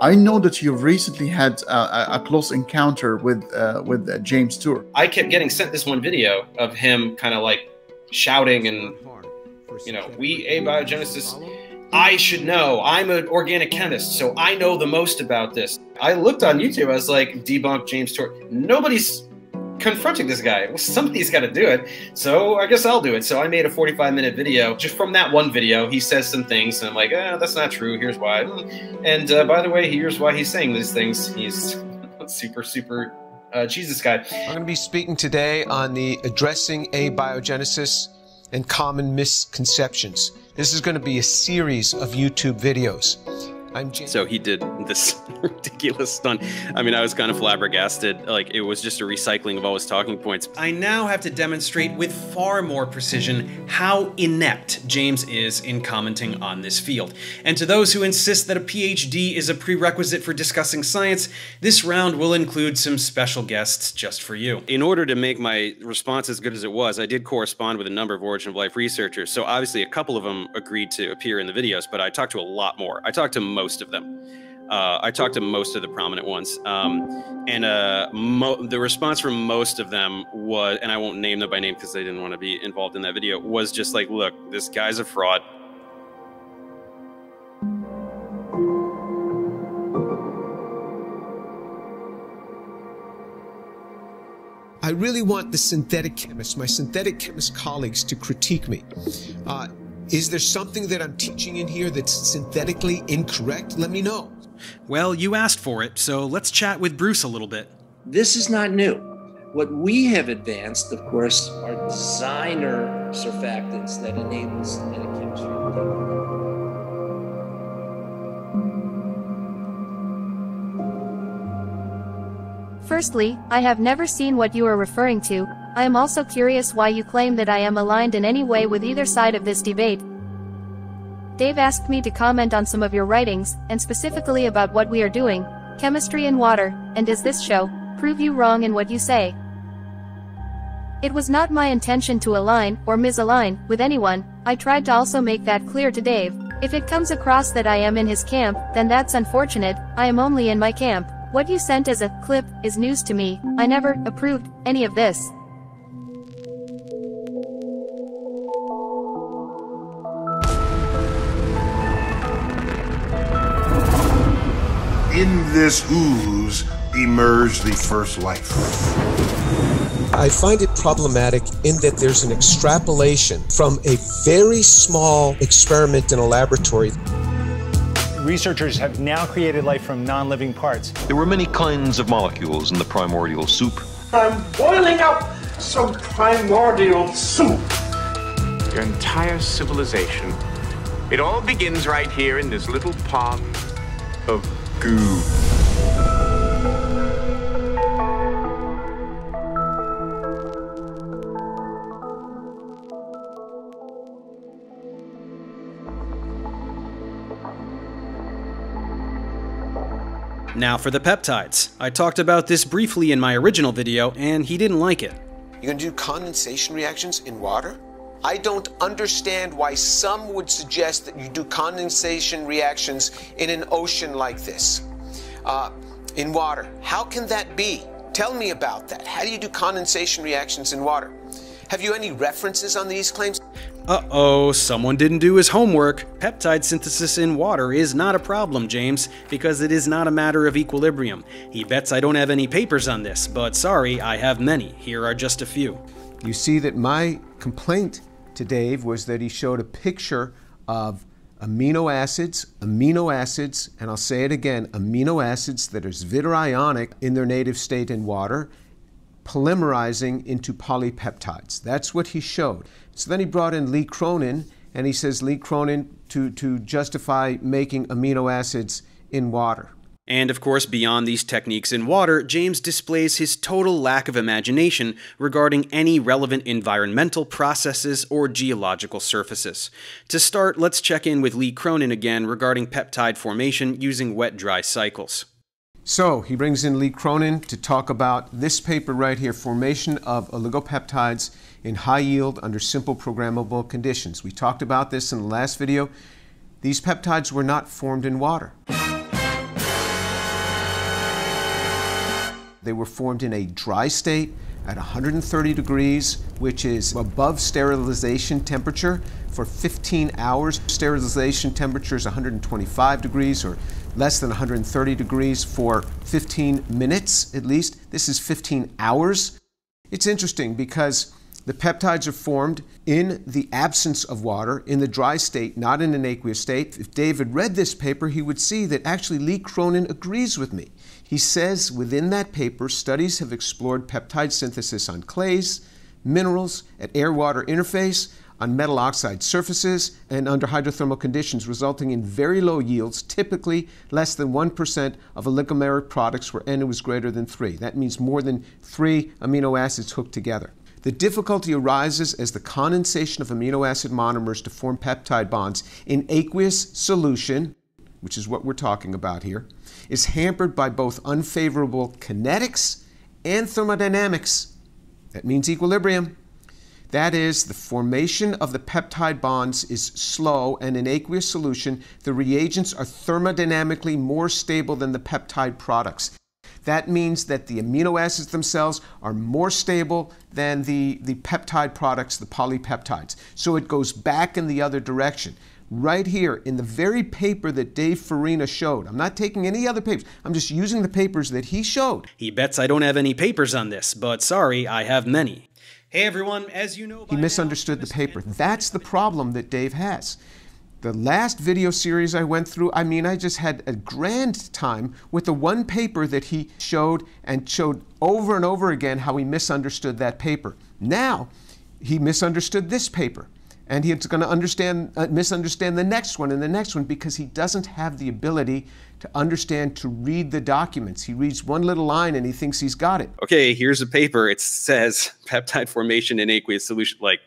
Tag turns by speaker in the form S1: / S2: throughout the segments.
S1: I know that you've recently had a, a close encounter with uh, with uh, James Tour.
S2: I kept getting sent this one video of him kind of like shouting and you know, we abiogenesis. I should know. I'm an organic chemist, so I know the most about this. I looked on YouTube. I was like, debunk James Tour. Nobody's confronting this guy. Well, somebody's got to do it. So I guess I'll do it. So I made a 45 minute video. Just from that one video, he says some things, and I'm like, eh, that's not true. Here's why. And uh, by the way, here's why he's saying these things. He's super, super uh, Jesus guy.
S3: I'm going to be speaking today on the addressing abiogenesis and common misconceptions. This is going to be a series of YouTube videos.
S4: I'm James. So he did this ridiculous stunt. I mean, I was kind of flabbergasted. Like, it was just a recycling of all his talking points.
S2: I now have to demonstrate with far more precision how inept James is in commenting on this field. And to those who insist that a PhD is a prerequisite for discussing science, this round will include some special guests just for you.
S4: In order to make my response as good as it was, I did correspond with a number of Origin of Life researchers. So obviously, a couple of them agreed to appear in the videos, but I talked to a lot more. I talked to most of them. Uh, I talked to most of the prominent ones, um, and uh, mo- the response from most of them was, and I won't name them by name because they didn't want to be involved in that video, was just like, "Look, this guy's a fraud."
S3: I really want the synthetic chemists, my synthetic chemist colleagues, to critique me. Uh, is there something that I'm teaching in here that's synthetically incorrect? Let me know.
S2: Well, you asked for it, so let's chat with Bruce a little bit.
S5: This is not new. What we have advanced, of course, are designer surfactants that enable synthetic chemistry.
S6: Firstly, I have never seen what you are referring to, I am also curious why you claim that I am aligned in any way with either side of this debate. Dave asked me to comment on some of your writings, and specifically about what we are doing, chemistry and water, and does this show, prove you wrong in what you say? It was not my intention to align, or misalign, with anyone, I tried to also make that clear to Dave. If it comes across that I am in his camp, then that's unfortunate, I am only in my camp. What you sent as a clip is news to me, I never approved any of this.
S7: In this ooze emerged the first life.
S3: I find it problematic in that there's an extrapolation from a very small experiment in a laboratory.
S8: Researchers have now created life from non living parts.
S9: There were many kinds of molecules in the primordial soup.
S7: I'm boiling up some primordial soup.
S10: Your entire civilization. It all begins right here in this little pond of goo.
S2: Now for the peptides. I talked about this briefly in my original video, and he didn't like it.
S3: You're gonna do condensation reactions in water? I don't understand why some would suggest that you do condensation reactions in an ocean like this, uh, in water. How can that be? Tell me about that. How do you do condensation reactions in water? Have you any references on these claims?
S2: Uh oh, someone didn't do his homework. Peptide synthesis in water is not a problem, James, because it is not a matter of equilibrium. He bets I don't have any papers on this, but sorry, I have many. Here are just a few.
S3: You see that my complaint to Dave was that he showed a picture of amino acids, amino acids, and I'll say it again, amino acids that are zwitterionic in their native state in water, polymerizing into polypeptides. That's what he showed. So then he brought in Lee Cronin, and he says Lee Cronin to, to justify making amino acids in water.
S2: And of course, beyond these techniques in water, James displays his total lack of imagination regarding any relevant environmental processes or geological surfaces. To start, let's check in with Lee Cronin again regarding peptide formation using wet dry cycles.
S3: So he brings in Lee Cronin to talk about this paper right here formation of oligopeptides in high yield under simple programmable conditions. We talked about this in the last video. These peptides were not formed in water. They were formed in a dry state at 130 degrees, which is above sterilization temperature for 15 hours. Sterilization temperature is 125 degrees or less than 130 degrees for 15 minutes at least. This is 15 hours. It's interesting because the peptides are formed in the absence of water, in the dry state, not in an aqueous state. If David read this paper, he would see that actually Lee Cronin agrees with me. He says within that paper, studies have explored peptide synthesis on clays, minerals, at air water interface, on metal oxide surfaces, and under hydrothermal conditions, resulting in very low yields, typically less than 1% of oligomeric products where N was greater than 3. That means more than three amino acids hooked together. The difficulty arises as the condensation of amino acid monomers to form peptide bonds in aqueous solution, which is what we're talking about here, is hampered by both unfavorable kinetics and thermodynamics. That means equilibrium. That is, the formation of the peptide bonds is slow, and in aqueous solution, the reagents are thermodynamically more stable than the peptide products. That means that the amino acids themselves are more stable than the, the peptide products, the polypeptides. So it goes back in the other direction. Right here in the very paper that Dave Farina showed. I'm not taking any other papers. I'm just using the papers that he showed.
S2: He bets I don't have any papers on this, but sorry, I have many. Hey everyone, as you know,
S3: he misunderstood now, the paper. That's the problem that Dave has. The last video series I went through, I mean, I just had a grand time with the one paper that he showed and showed over and over again how he misunderstood that paper. Now, he misunderstood this paper. And he's going to understand, uh, misunderstand the next one and the next one because he doesn't have the ability to understand, to read the documents. He reads one little line and he thinks he's got it.
S4: Okay, here's a paper. It says peptide formation in aqueous solution. Like,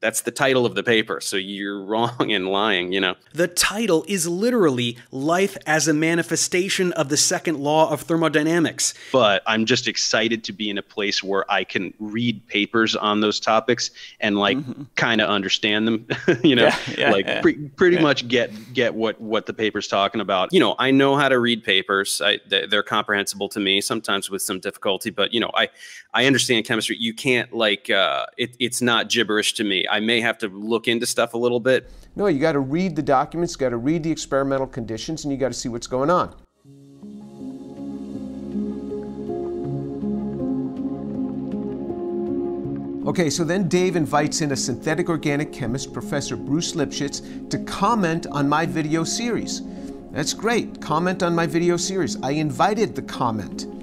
S4: that's the title of the paper, so you're wrong in lying, you know.
S2: The title is literally Life as a Manifestation of the Second Law of Thermodynamics.
S4: But I'm just excited to be in a place where I can read papers on those topics and like mm-hmm. kind of understand them, you know, yeah, yeah, like yeah. Pre- pretty much get get what what the paper's talking about. You know, I know how to read papers. I, they're comprehensible to me, sometimes with some difficulty, but you know, I I understand chemistry. You can't like uh, it, it's not gibberish to me. I may have to look into stuff a little bit.
S3: No, you got to read the documents, got to read the experimental conditions, and you got to see what's going on. Okay, so then Dave invites in a synthetic organic chemist, Professor Bruce Lipshutz, to comment on my video series. That's great. Comment on my video series. I invited the comment.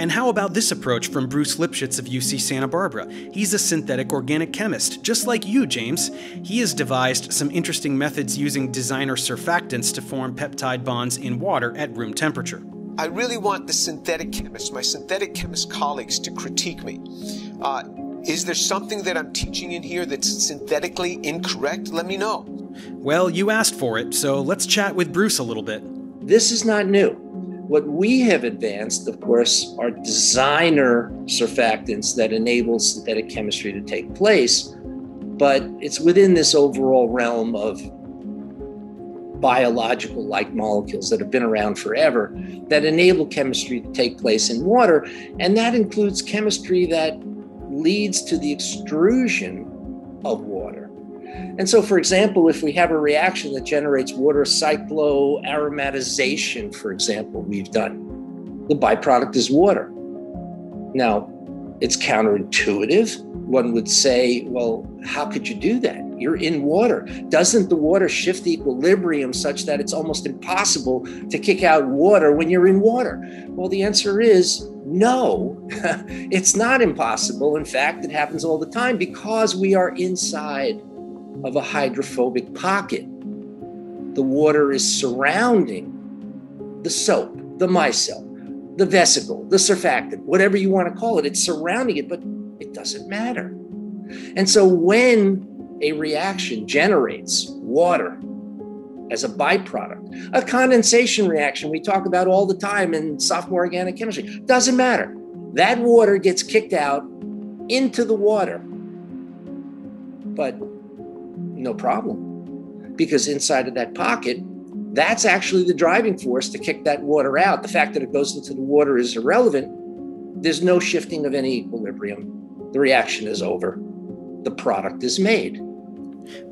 S2: And how about this approach from Bruce Lipshutz of UC Santa Barbara? He's a synthetic organic chemist, just like you, James. He has devised some interesting methods using designer surfactants to form peptide bonds in water at room temperature.
S3: I really want the synthetic chemists, my synthetic chemist colleagues, to critique me. Uh, is there something that I'm teaching in here that's synthetically incorrect? Let me know.
S2: Well, you asked for it, so let's chat with Bruce a little bit.
S5: This is not new. What we have advanced, of course, are designer surfactants that enable synthetic chemistry to take place, but it's within this overall realm of biological like molecules that have been around forever that enable chemistry to take place in water. And that includes chemistry that leads to the extrusion of water. And so, for example, if we have a reaction that generates water cycloaromatization, for example, we've done, the byproduct is water. Now, it's counterintuitive. One would say, well, how could you do that? You're in water. Doesn't the water shift the equilibrium such that it's almost impossible to kick out water when you're in water? Well, the answer is no, it's not impossible. In fact, it happens all the time because we are inside of a hydrophobic pocket. The water is surrounding the soap, the micelle, the vesicle, the surfactant, whatever you want to call it. It's surrounding it, but it doesn't matter. And so when a reaction generates water as a byproduct, a condensation reaction we talk about all the time in sophomore organic chemistry, doesn't matter. That water gets kicked out into the water. But no problem. Because inside of that pocket, that's actually the driving force to kick that water out. The fact that it goes into the water is irrelevant there's no shifting of any equilibrium. The reaction is over. The product is made.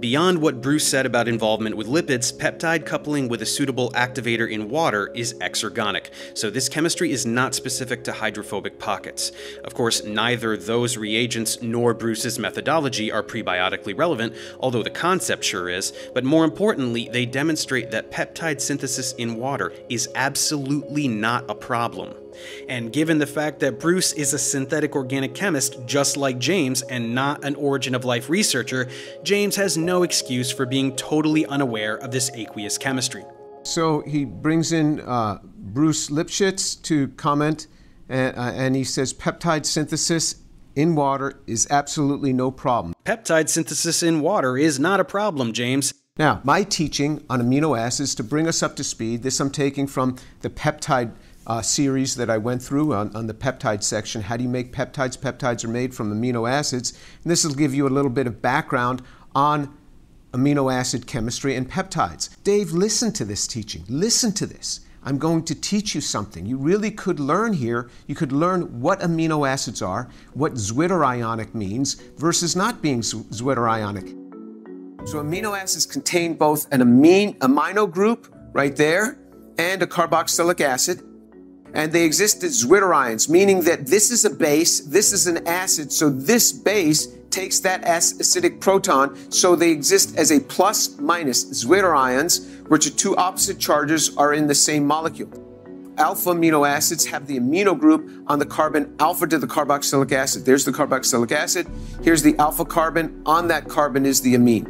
S2: Beyond what Bruce said about involvement with lipids, peptide coupling with a suitable activator in water is exergonic, so this chemistry is not specific to hydrophobic pockets. Of course, neither those reagents nor Bruce's methodology are prebiotically relevant, although the concept sure is, but more importantly, they demonstrate that peptide synthesis in water is absolutely not a problem. And given the fact that Bruce is a synthetic organic chemist just like James and not an origin of life researcher, James has no excuse for being totally unaware of this aqueous chemistry.
S3: So he brings in uh, Bruce Lipshutz to comment, and, uh, and he says peptide synthesis in water is absolutely no problem.
S2: Peptide synthesis in water is not a problem, James.
S3: Now, my teaching on amino acids to bring us up to speed, this I'm taking from the peptide uh, series that I went through on, on the peptide section. How do you make peptides? Peptides are made from amino acids. And this will give you a little bit of background on amino acid chemistry and peptides. Dave, listen to this teaching. Listen to this. I'm going to teach you something. You really could learn here. You could learn what amino acids are, what zwitterionic means, versus not being zwitterionic. So amino acids contain both an amine, amino group right there and a carboxylic acid and they exist as zwitterions, meaning that this is a base, this is an acid, so this base takes that acidic proton, so they exist as a plus minus zwitterions, which are two opposite charges are in the same molecule. Alpha amino acids have the amino group on the carbon alpha to the carboxylic acid. There's the carboxylic acid. Here's the alpha carbon. On that carbon is the amine.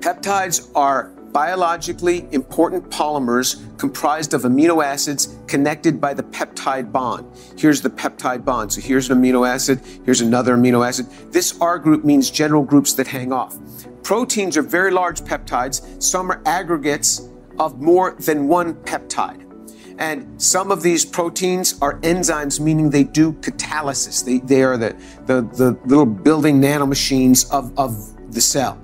S3: Peptides are biologically important polymers comprised of amino acids connected by the peptide bond. Here's the peptide bond. So here's an amino acid, here's another amino acid. This R group means general groups that hang off. Proteins are very large peptides. Some are aggregates of more than one peptide. And some of these proteins are enzymes, meaning they do catalysis. They, they are the, the, the little building nanomachines of, of the cell.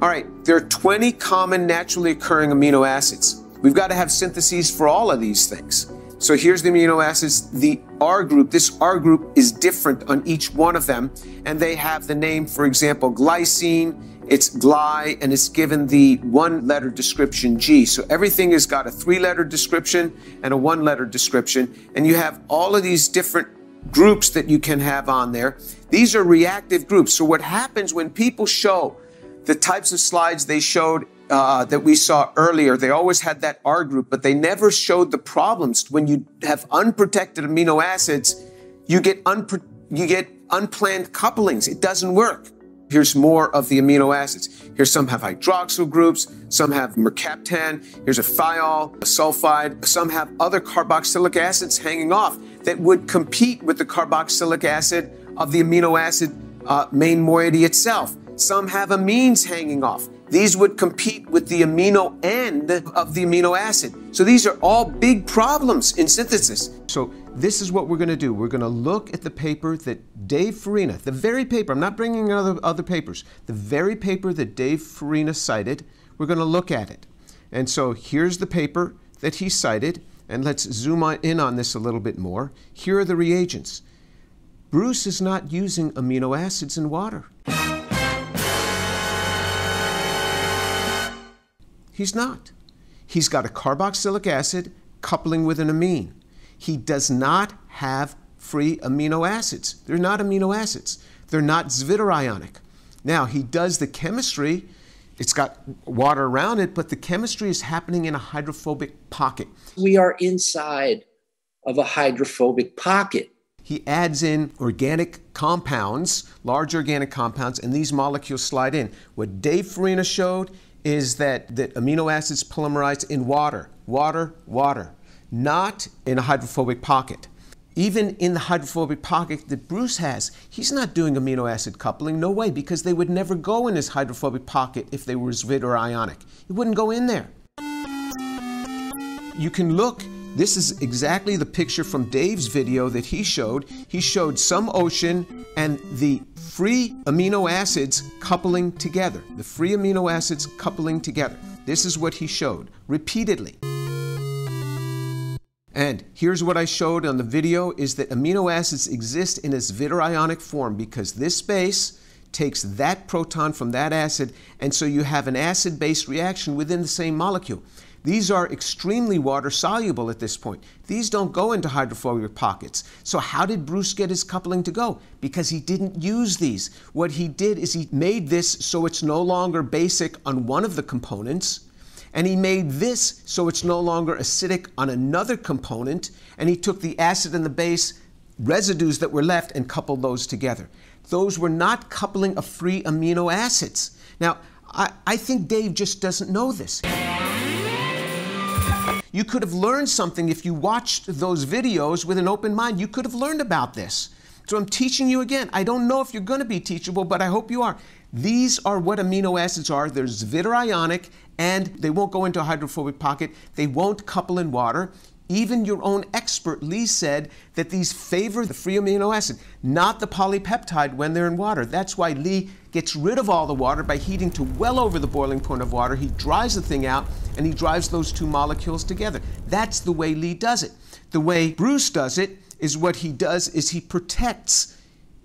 S3: All right, there are 20 common naturally occurring amino acids. We've got to have syntheses for all of these things. So here's the amino acids. The R group, this R group is different on each one of them, and they have the name, for example, glycine, it's gly, and it's given the one letter description G. So everything has got a three letter description and a one letter description, and you have all of these different groups that you can have on there. These are reactive groups. So what happens when people show the types of slides they showed uh, that we saw earlier, they always had that R group, but they never showed the problems. When you have unprotected amino acids, you get, unpro- you get unplanned couplings. It doesn't work. Here's more of the amino acids. Here's some have hydroxyl groups, some have mercaptan, here's a thiol, a sulfide, some have other carboxylic acids hanging off that would compete with the carboxylic acid of the amino acid uh, main moiety itself. Some have amines hanging off. These would compete with the amino end of the amino acid. So these are all big problems in synthesis. So this is what we're going to do. We're going to look at the paper that Dave Farina, the very paper, I'm not bringing other, other papers, the very paper that Dave Farina cited, we're going to look at it. And so here's the paper that he cited, and let's zoom in on this a little bit more. Here are the reagents. Bruce is not using amino acids in water. He's not. He's got a carboxylic acid coupling with an amine. He does not have free amino acids. They're not amino acids. They're not zwitterionic. Now, he does the chemistry. It's got water around it, but the chemistry is happening in a hydrophobic pocket.
S5: We are inside of a hydrophobic pocket.
S3: He adds in organic compounds, large organic compounds, and these molecules slide in. What Dave Farina showed is that, that amino acids polymerize in water, water, water, not in a hydrophobic pocket. Even in the hydrophobic pocket that Bruce has, he's not doing amino acid coupling, no way, because they would never go in his hydrophobic pocket if they were zwitterionic. It wouldn't go in there. You can look this is exactly the picture from Dave's video that he showed. He showed some ocean and the free amino acids coupling together. The free amino acids coupling together. This is what he showed repeatedly. And here's what I showed on the video is that amino acids exist in a zwitterionic form because this base takes that proton from that acid, and so you have an acid-base reaction within the same molecule. These are extremely water soluble at this point. These don't go into hydrophobic pockets. So how did Bruce get his coupling to go? Because he didn't use these. What he did is he made this so it's no longer basic on one of the components, and he made this so it's no longer acidic on another component, and he took the acid and the base residues that were left and coupled those together. Those were not coupling of free amino acids. Now, I, I think Dave just doesn't know this. You could have learned something if you watched those videos with an open mind. You could have learned about this. So I'm teaching you again. I don't know if you're going to be teachable, but I hope you are. These are what amino acids are. They're zwitterionic and they won't go into a hydrophobic pocket. They won't couple in water. Even your own expert, Lee, said that these favor the free amino acid, not the polypeptide when they're in water. That's why Lee gets rid of all the water by heating to well over the boiling point of water. He dries the thing out and he drives those two molecules together. That's the way Lee does it. The way Bruce does it is what he does is he protects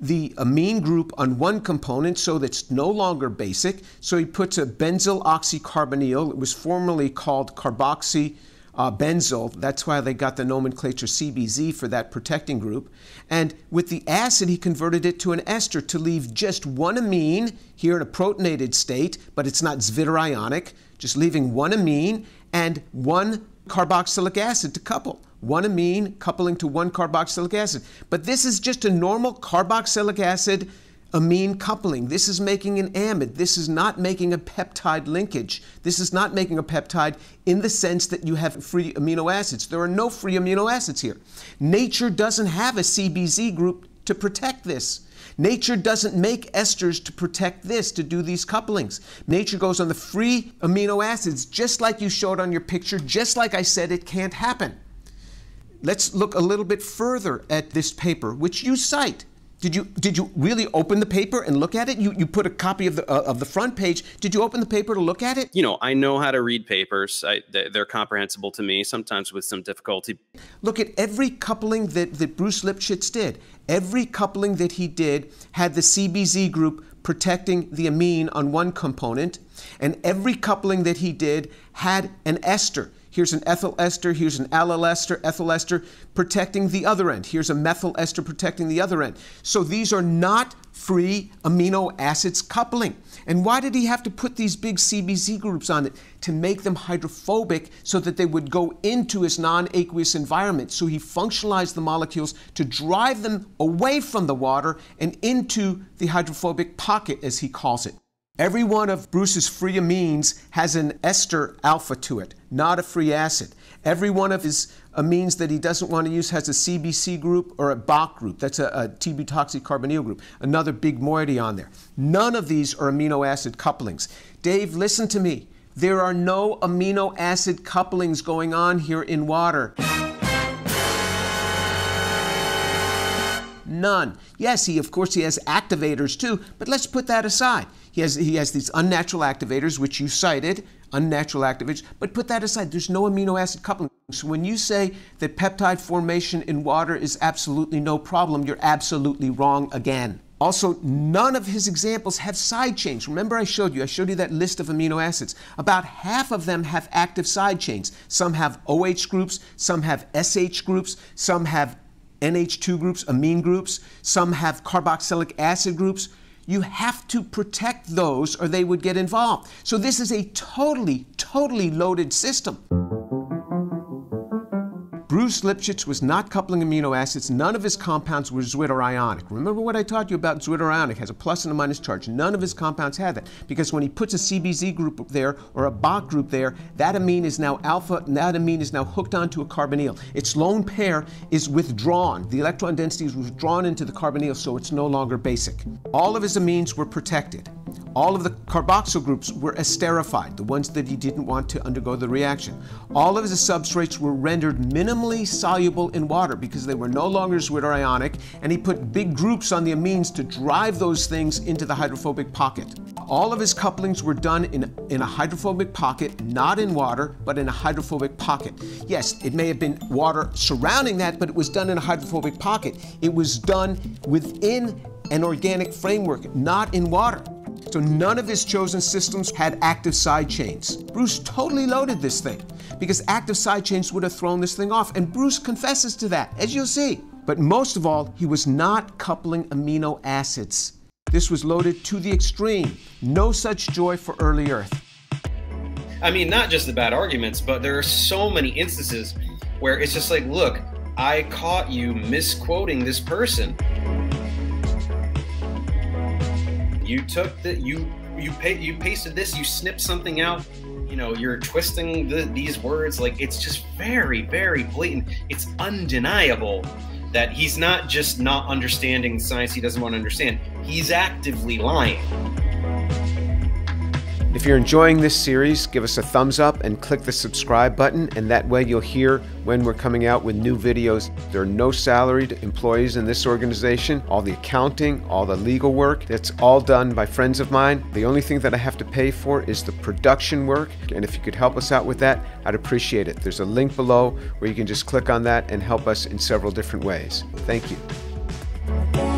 S3: the amine group on one component so that it's no longer basic. So he puts a benzyl oxycarbonyl. It was formerly called carboxy uh, benzyl. That's why they got the nomenclature CBZ for that protecting group. And with the acid, he converted it to an ester to leave just one amine here in a protonated state, but it's not zwitterionic, just leaving one amine and one carboxylic acid to couple. One amine coupling to one carboxylic acid. But this is just a normal carboxylic acid amine coupling. This is making an amide. This is not making a peptide linkage. This is not making a peptide in the sense that you have free amino acids. There are no free amino acids here. Nature doesn't have a CBZ group to protect this. Nature doesn't make esters to protect this, to do these couplings. Nature goes on the free amino acids, just like you showed on your picture, just like I said it can't happen. Let's look a little bit further at this paper, which you cite. Did you did you really open the paper and look at it? You you put a copy of the uh, of the front page. Did you open the paper to look at it?
S4: You know, I know how to read papers. I, they're comprehensible to me, sometimes with some difficulty.
S3: Look at every coupling that, that Bruce Lipshutz did. Every coupling that he did had the CBZ group protecting the amine on one component, and every coupling that he did had an ester Here's an ethyl ester, here's an allyl ester, ethyl ester protecting the other end. Here's a methyl ester protecting the other end. So these are not free amino acids coupling. And why did he have to put these big CBZ groups on it? To make them hydrophobic so that they would go into his non aqueous environment. So he functionalized the molecules to drive them away from the water and into the hydrophobic pocket, as he calls it. Every one of Bruce's free amines has an ester alpha to it, not a free acid. Every one of his amines that he doesn't want to use has a CBZ group or a Boc group. That's a, a group, another big moiety on there. None of these are amino acid couplings. Dave, listen to me. There are no amino acid couplings going on here in water. None. Yes, he of course he has activators too, but let's put that aside. He has, he has these unnatural activators, which you cited, unnatural activators, but put that aside. There's no amino acid coupling. So when you say that peptide formation in water is absolutely no problem, you're absolutely wrong again. Also, none of his examples have side chains. Remember I showed you, I showed you that list of amino acids. About half of them have active side chains. Some have OH groups, some have SH groups, some have NH2 groups, amine groups, some have carboxylic acid groups you have to protect those or they would get involved. So this is a totally, totally loaded system. Bruce Lipshutz was not coupling amino acids. None of his compounds were zwitterionic. Remember what I taught you about zwitterionic, has a plus and a minus charge. None of his compounds had that because when he puts a CBZ group there or a Boc group there, that amine is now alpha, and that amine is now hooked onto a carbonyl. Its lone pair is withdrawn. The electron density is withdrawn into the carbonyl, so it's no longer basic. All of his amines were protected. All of the carboxyl groups were esterified, the ones that he didn't want to undergo the reaction. All of his substrates were rendered minimally soluble in water because they were no longer zwitterionic, and he put big groups on the amines to drive those things into the hydrophobic pocket. All of his couplings were done in, in a hydrophobic pocket, not in water, but in a hydrophobic pocket. Yes, it may have been water surrounding that, but it was done in a hydrophobic pocket. It was done within an organic framework, not in water. So none of his chosen systems had active side chains. Bruce totally loaded this thing because active side chains would have thrown this thing off, and Bruce confesses to that, as you'll see. But most of all, he was not coupling amino acids. This was loaded to the extreme. No such joy for early Earth.
S4: I mean, not just the bad arguments, but there are so many instances where it's just like, look, I caught you misquoting this person. You took the you you pay, you pasted this, you snipped something out. You know, you're twisting the, these words like it's just very, very blatant. It's undeniable that he's not just not understanding science he doesn't want to understand. He's actively lying.
S3: If you're enjoying this series, give us a thumbs up and click the subscribe button, and that way you'll hear when we're coming out with new videos. There are no salaried employees in this organization. All the accounting, all the legal work, that's all done by friends of mine. The only thing that I have to pay for is the production work, and if you could help us out with that, I'd appreciate it. There's a link below where you can just click on that and help us in several different ways. Thank you.